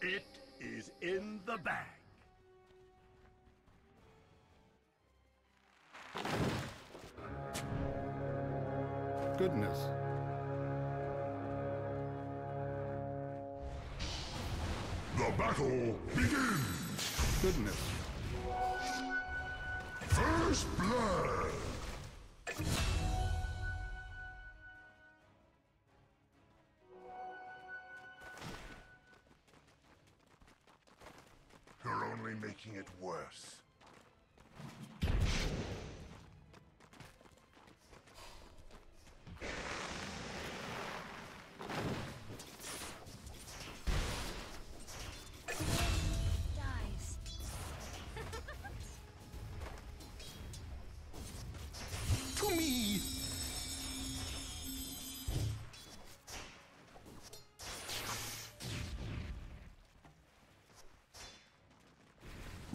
It is in the bag. Goodness. The battle begins! Goodness. First blood!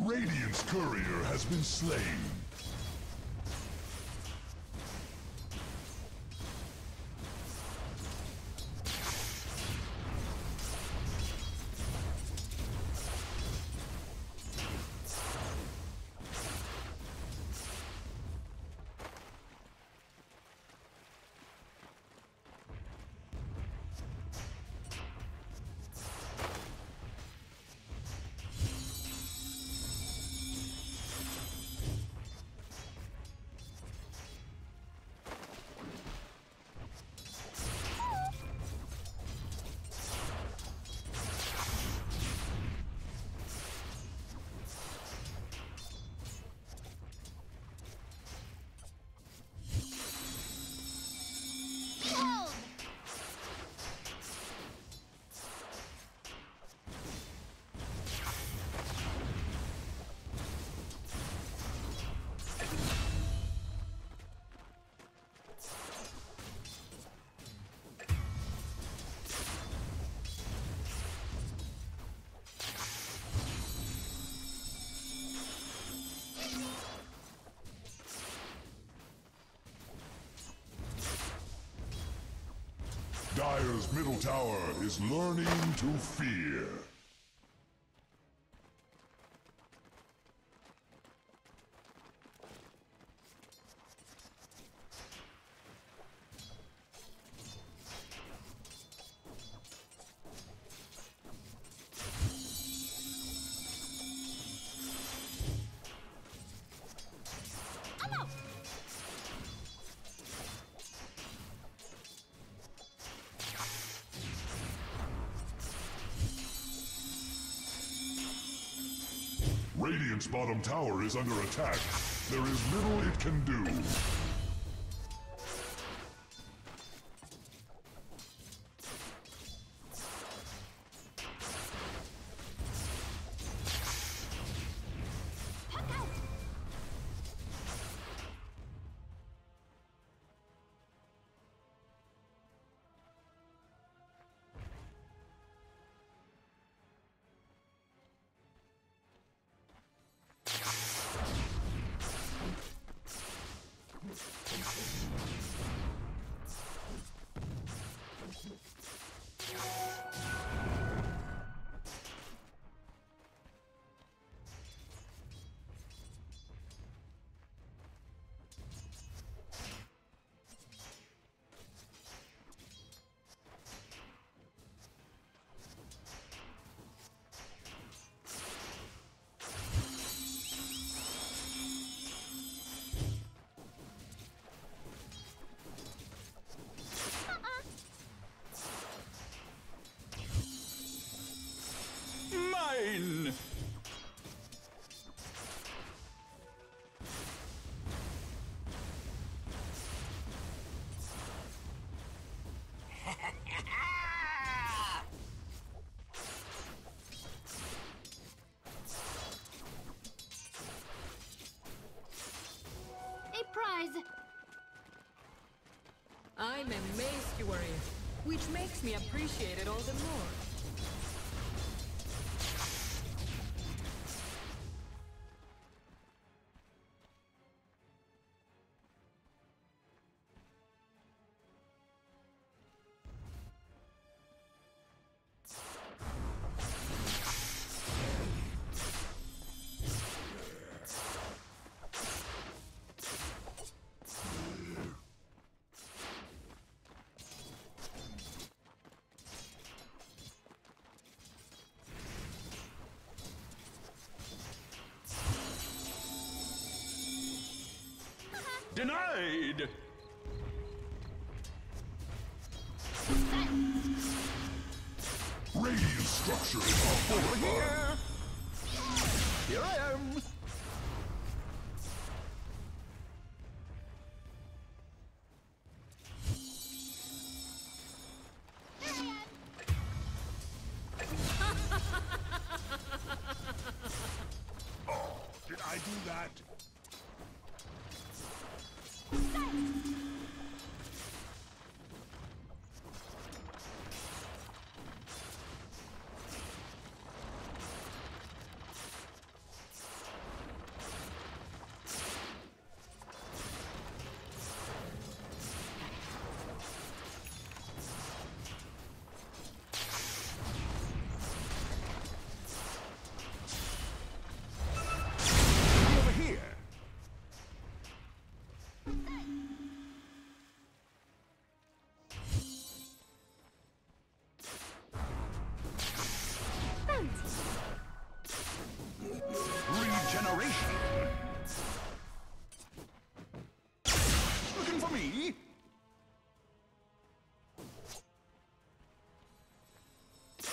Radiant's courier has been slain. Dire's middle tower is learning to fear. Radiant's bottom tower is under attack. There is little it can do. I'm a mace warrior, which makes me appreciate it all the more. Denied! Radiant structures are fortified. Here Here I am!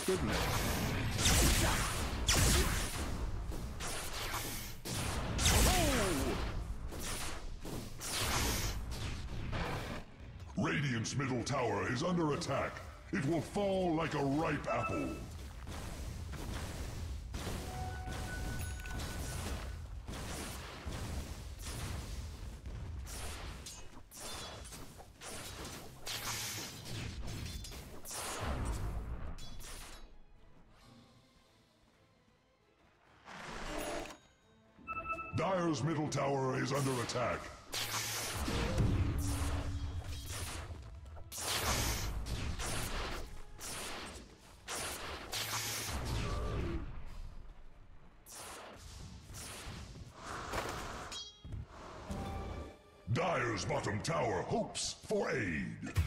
Goodness. Middle tower is under attack. It will fall like a ripe apple. Dire's middle tower is under attack. Dire's bottom tower hopes for aid.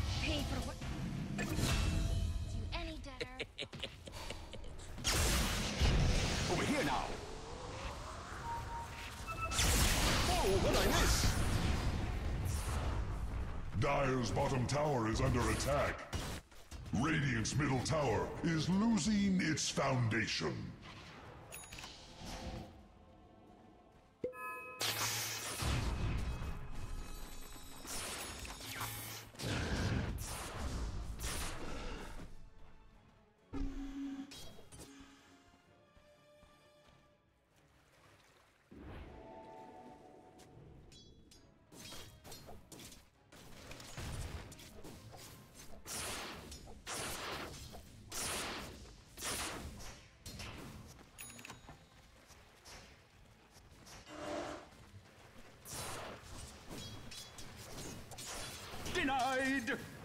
Tower is under attack. Radiant's middle tower is losing its foundation. Denied!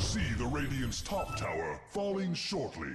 Foresee the Radiant's top tower falling shortly.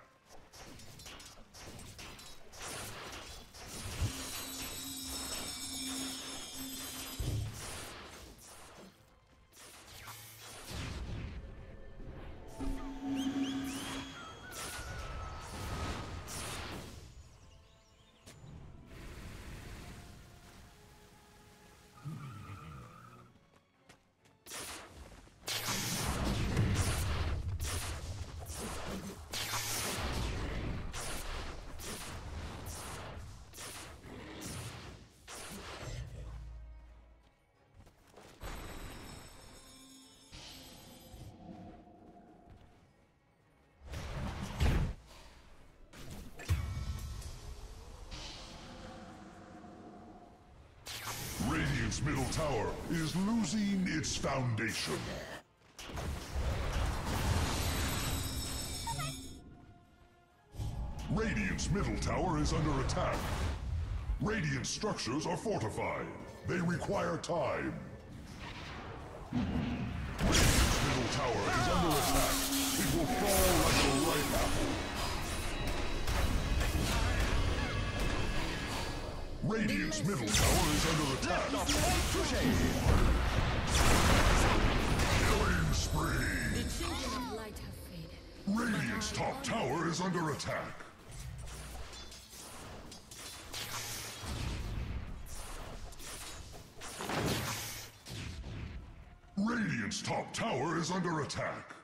Is losing its foundation. Radiant's middle tower is under attack. Radiant structures are fortified. They require time. Radiant's middle tower is under attack. It will fall like a ripe apple. Radiant's middle tower is under attack. Killing spree. The children of light have faded. Radiant's top tower is under attack. Radiant's top tower is under attack.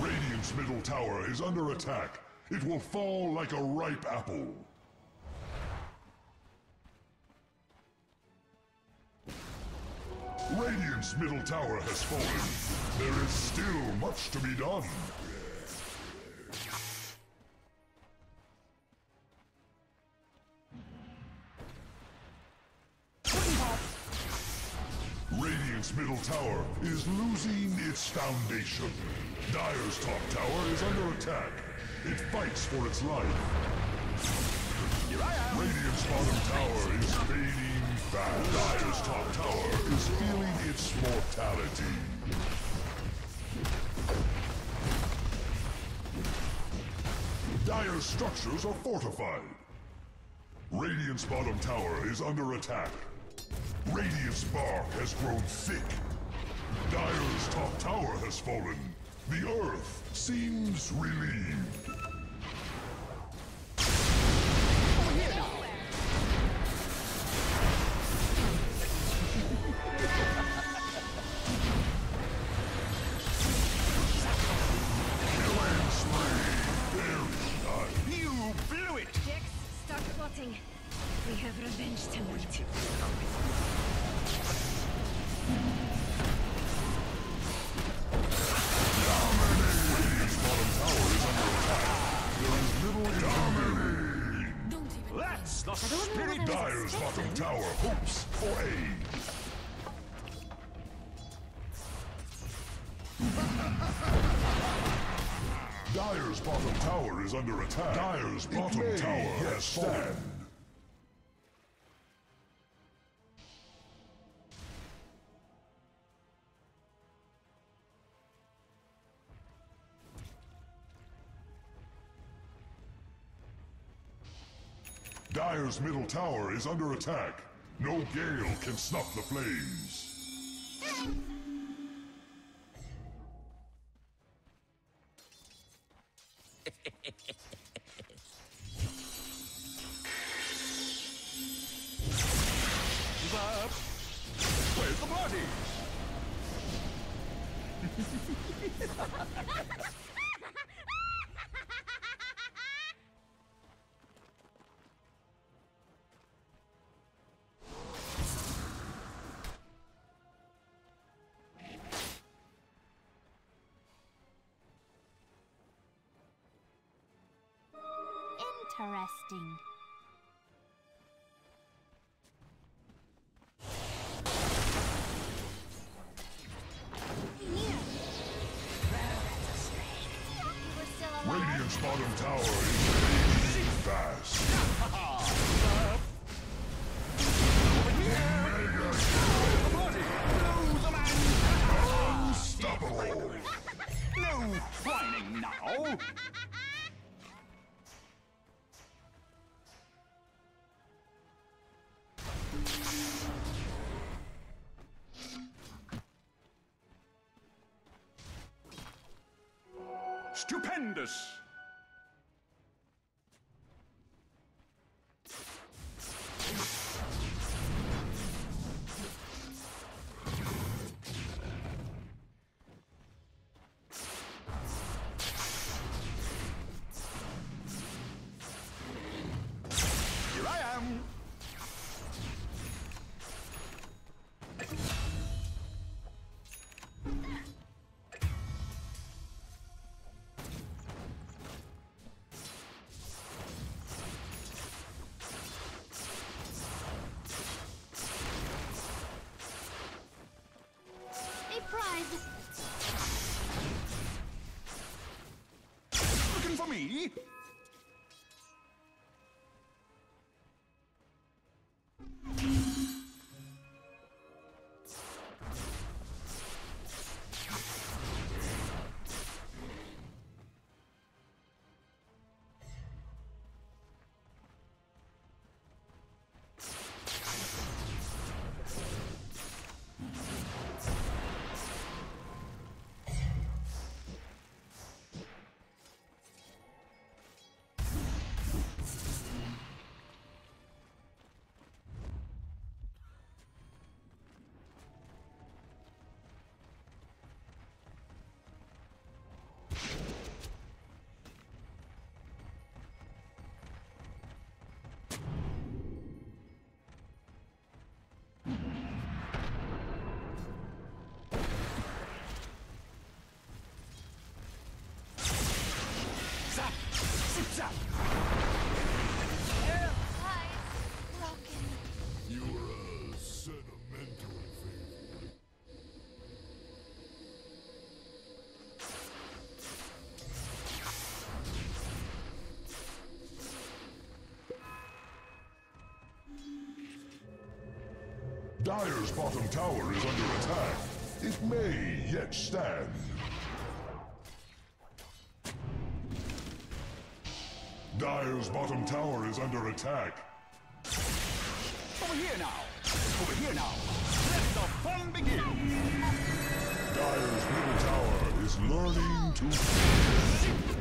Radiant's middle tower is under attack. It will fall like a ripe apple. Middle tower has fallen. There is still much to be done. Radiant's middle tower is losing its foundation. Dire's top tower is under attack. It fights for its life. Radiant's bottom tower is fading fast. Dire's top tower is feeling its mortality. Dire's structures are fortified. Radiant's bottom tower is under attack. Radiant's bark has grown thick. Dire's top tower has fallen. The earth seems relieved. Dire's bottom tower is under attack. Dire's bottom tower has stand. Dire's middle tower is under attack. No gale can snuff the flames. Up. Where's the party? Interesting. Radiant's bottom tower is fast. Stupendous! Dire's bottom tower is under attack. It may yet stand. Dire's bottom tower is under attack. Over here now! Over here now! Let the fun begin! Dire's middle tower is learning to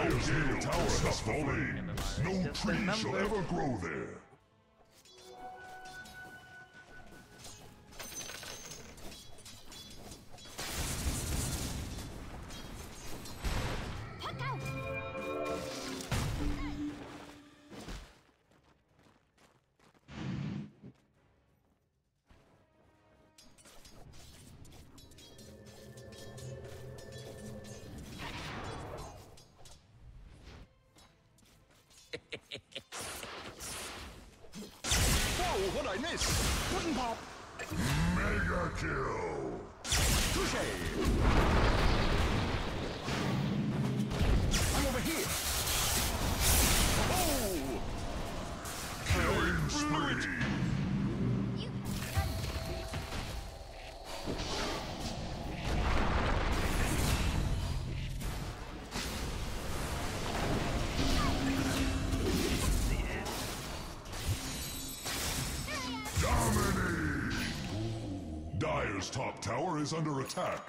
Dire's middle tower has fallen. No tree shall ever grow there. Whoa, what'd I miss? Wooden pop! Mega kill. Touche! I'm over here! Oh! Killing spree. Under attack.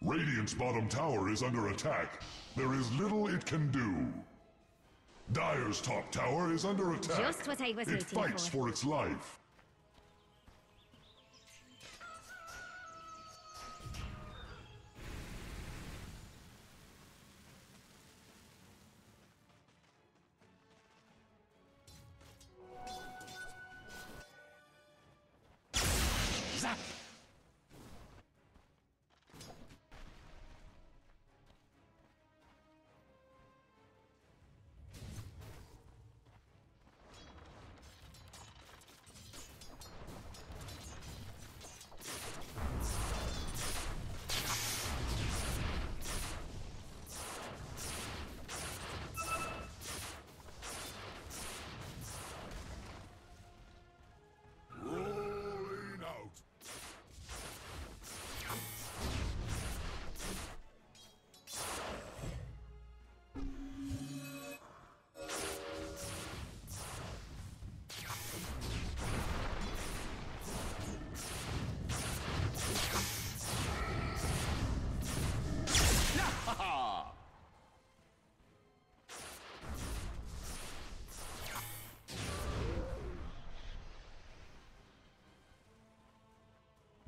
Radiant's bottom tower is under attack. There is little it can do. Dire's top tower is under attack. Just what I was it waiting fights for. for its life.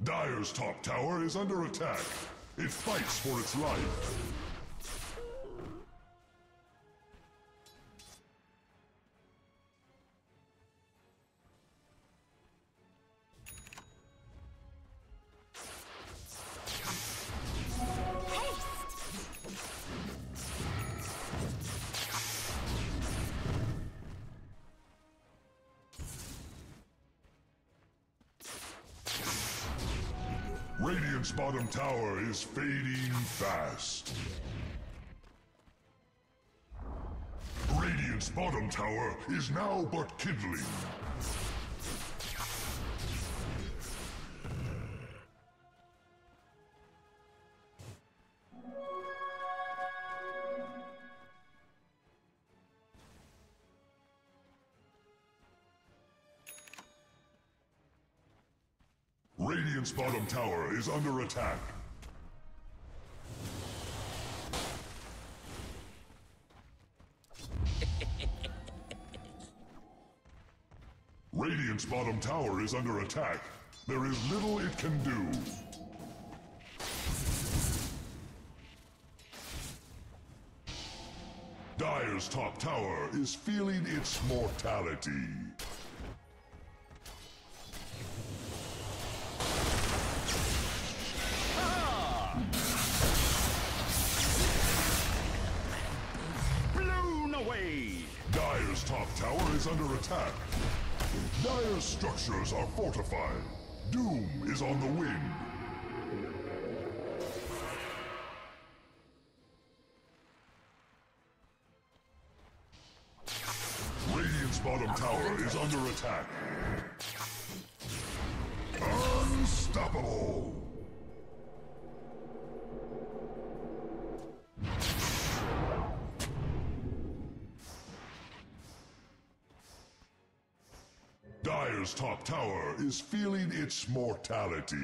Dire's top tower is under attack. It fights for its life. Now but kindling. Radiant's bottom tower is under attack. Radiant's bottom tower is under attack. There is little it can do. Dire's top tower is feeling its mortality. Blown away! Dire's top tower is under attack. Dire's structures are fortified. Doom is on the wind. Radiant's bottom tower is under attack. Dire's top tower is feeling its mortality.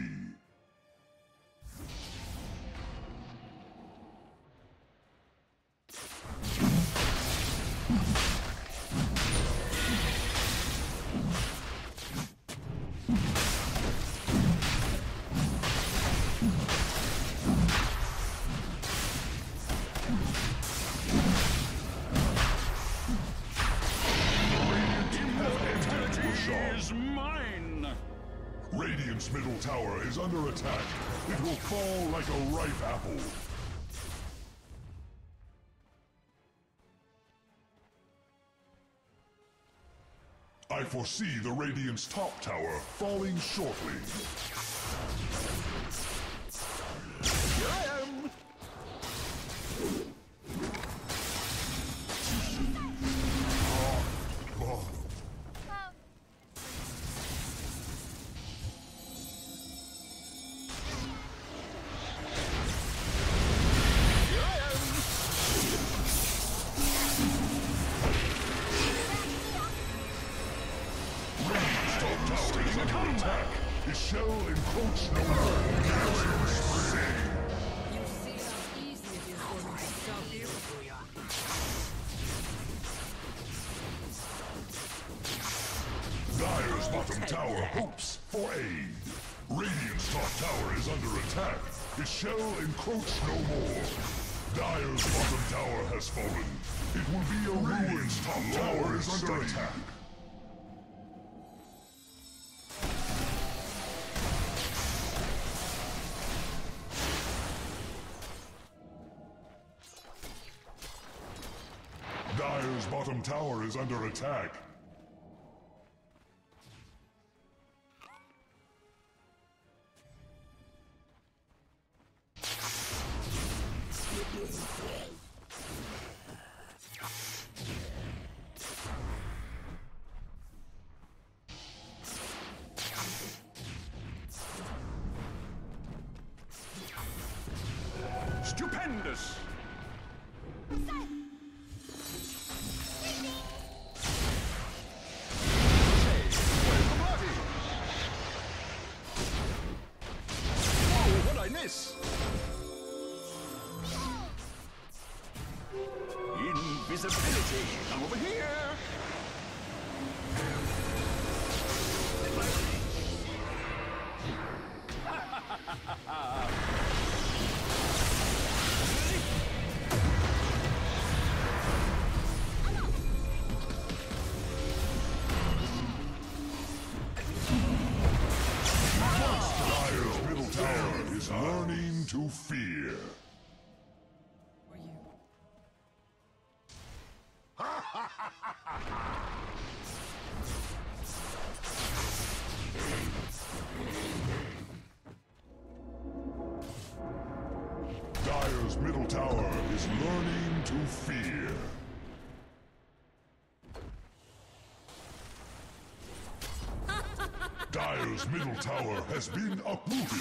Foresee the Radiant's top tower falling shortly. For aid. Radiant's top tower is under attack. It shall encroach no more. Dire's bottom tower has fallen. It will be a Radiant's top tower is under attack. Dire's bottom tower is under attack. Is learning to fear. Dire's middle tower is learning to fear. Dire's middle tower has been uprooted.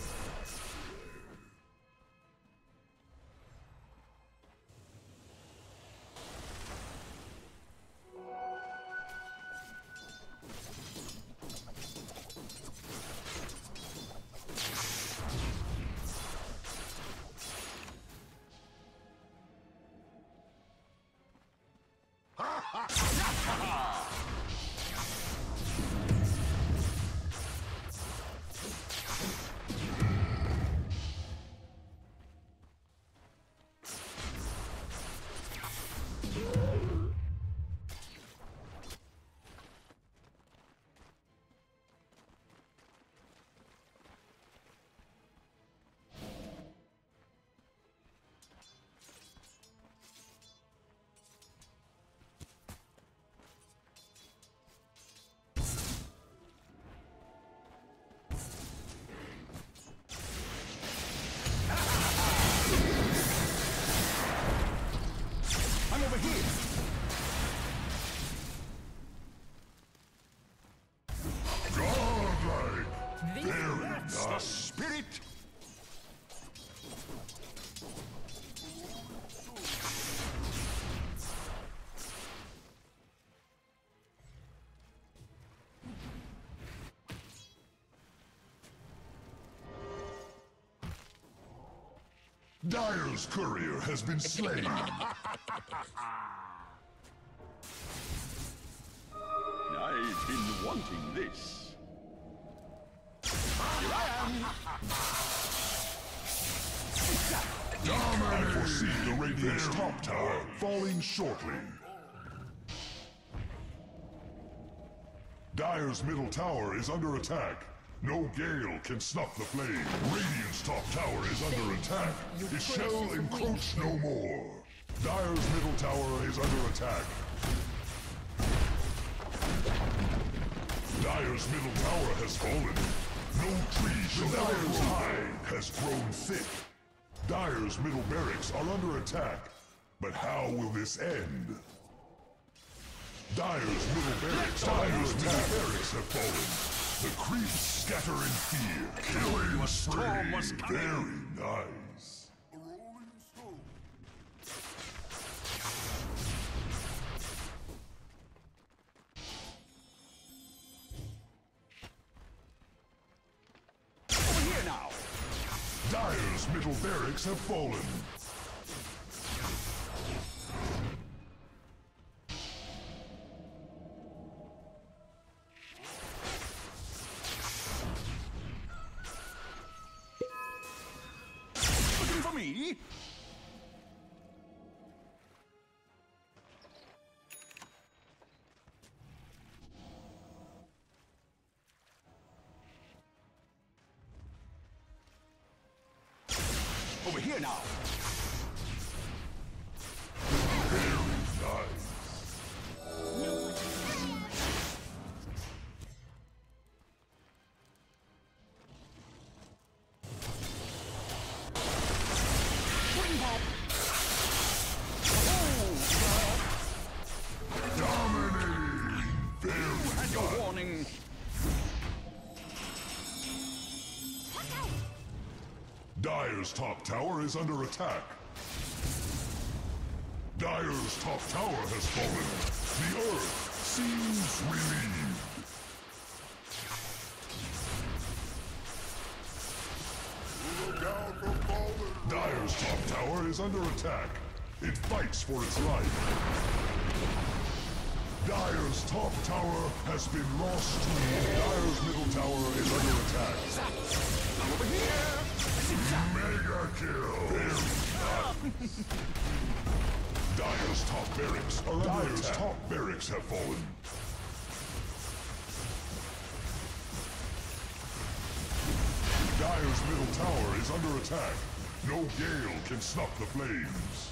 Dire's courier has been slain. I've been wanting this. Here I am! I foresee the Radiant's top tower falling shortly. Dire's middle tower is under attack. No gale can snuff the flame. Radiant's top tower is under attack. It shall encroach no more. Dire's middle tower is under attack. Dire's middle tower has fallen. No tree shall ever grow high has grown thick. Dire's middle barracks are under attack. But how will this end? Dire's middle barracks, Dire's middle barracks have fallen. The creeps scatter in fear. Killing a storm was spree. coming. Very nice. Over here now! Dire's middle barracks have fallen. And a warning. Dire's top tower is under attack. Dire's top tower has fallen. The earth seems relieved. Dire's top tower is under attack. It fights for its life. Dire's top tower has been lost. Dire's middle tower is under attack. Over here. Mega kill! Dire's top barracks are under Dire's top barracks have fallen. Dire's middle tower is under attack. No gale can snuff the flames.